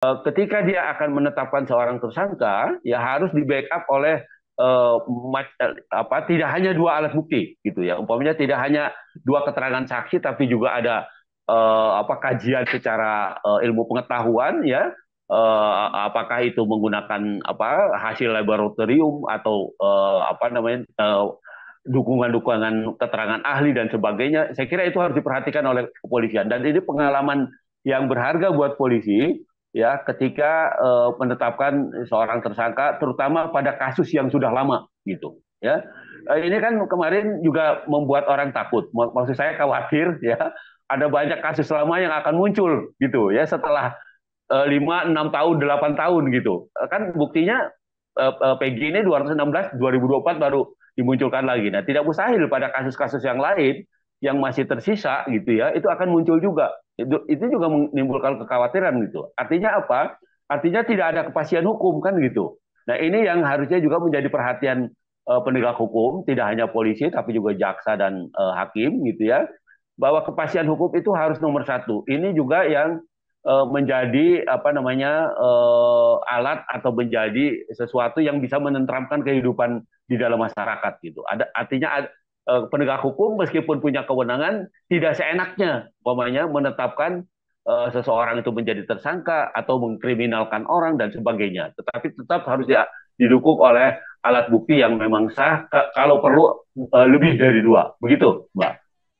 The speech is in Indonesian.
ketika dia akan menetapkan seorang tersangka, ya harus di backup oleh uh, apa tidak hanya dua alat bukti gitu ya. Umpamanya tidak hanya dua keterangan saksi tapi juga ada uh, apa kajian secara uh, ilmu pengetahuan ya. Uh, apakah itu menggunakan apa hasil laboratorium atau uh, apa namanya uh, dukungan-dukungan keterangan ahli dan sebagainya. Saya kira itu harus diperhatikan oleh kepolisian dan ini pengalaman yang berharga buat polisi ya ketika uh, menetapkan seorang tersangka terutama pada kasus yang sudah lama gitu ya. Uh, ini kan kemarin juga membuat orang takut. Maksud saya khawatir ya ada banyak kasus lama yang akan muncul gitu ya setelah eh, lima enam tahun delapan tahun gitu. Kan buktinya uh, PG ini 216 2024 baru dimunculkan lagi. Nah tidak mustahil pada kasus-kasus yang lain yang masih tersisa gitu ya itu akan muncul juga itu, juga menimbulkan kekhawatiran gitu. Artinya apa? Artinya tidak ada kepastian hukum kan gitu. Nah ini yang harusnya juga menjadi perhatian uh, penegak hukum tidak hanya polisi tapi juga jaksa dan uh, hakim gitu ya bahwa kepastian hukum itu harus nomor satu. Ini juga yang uh, menjadi apa namanya uh, alat atau menjadi sesuatu yang bisa menentramkan kehidupan di dalam masyarakat gitu. Ada artinya Eh, penegak hukum meskipun punya kewenangan tidak seenaknya umpamanya menetapkan uh, seseorang itu menjadi tersangka atau mengkriminalkan orang dan sebagainya. Tetapi tetap harus ya didukung oleh alat bukti yang memang sah kalau perlu uh, lebih dari dua. Begitu mbak